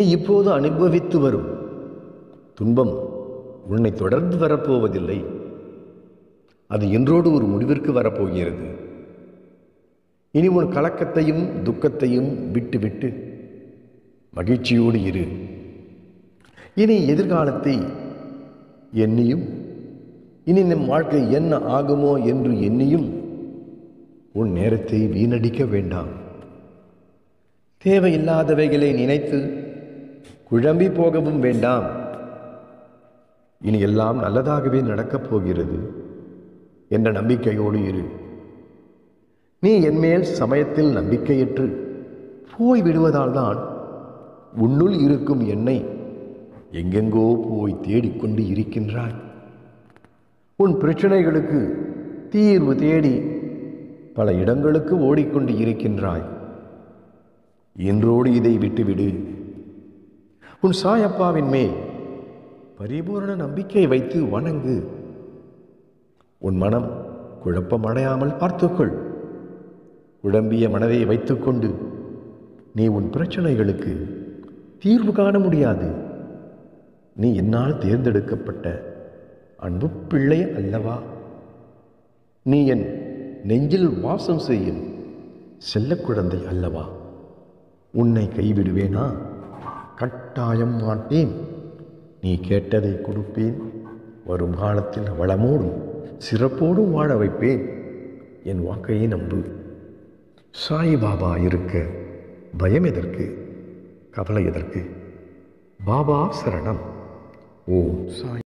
நீ இப்போது அனுபவித்து வரும். துன்பம் உன்னை தொடர்ந்து வரப்போவதில்லை. அது இன்றோடு ஒரு முடிவிற்கு வரப்போகிறது. இனி உன் கலக்கத்தையும் துக்கத்தையும் விட்டுவிட்டு மகிழ்ச்சியோடு இரு. இனி எதிர்காலத்தை எண்ணியும். இனி நம் வாழ்க்கை என்ன ஆகுமோ என்று எண்ணியும். உன் நேரத்தை வீணடிக்க வேண்டாம். தேவையில்லாதவைகளை நினைத்து குழம்பி போகவும் வேண்டாம். இனி எல்லாம் நல்லதாகவே நடக்கப் போகிறது என்ற நம்பிக்கையோடு இரு. நீ என்மேல் சமயத்தில் நம்பிக்கையற்று போய் விடுவதால் தான் உன்னுள் இருக்கும் என்னை எங்கெங்கோ போய் தேடிக்கொண்டு இருக்கின்றாய். உன் பிரச்சனைகளுக்கு தீர்வு தேடி பல இடங்களுக்கு ஓடிக்கொண்டு இருக்கின்றாய். இன்றோடு இதை விட்டுவிடு. உன் சாயப்பாவின் மேல் பரிபூரண நம்பிக்கை வைத்து வணங்கு. உன் மனம் குழப்பமடையாமல் பார்த்துக்கொள். குழம்பிய மனதை வைத்துக்கொண்டு நீ உன் பிரச்சனைகளுக்கு தீர்வு காண முடியாது. நீ என்னால் தேர்ந்தெடுக்கப்பட்ட அன்பு பிள்ளை அல்லவா? நீ என் நெஞ்சில் வாசம் செய்யும் செல்ல குழந்தை அல்லவா? உன்னை கைவிடுவேனா? கட்டாயம் மாட்டேன். நீ கேட்டதை கொடுப்பேன். வரும் காலத்தில் வளமோடும் சிறப்போடும் வாழ வைப்பேன். என் வாக்கையை நம்பு. சாய்பாபா இருக்க பயம் எதற்கு? கவலை எதற்கு? பாபா சரணம். ஓம் சாய்.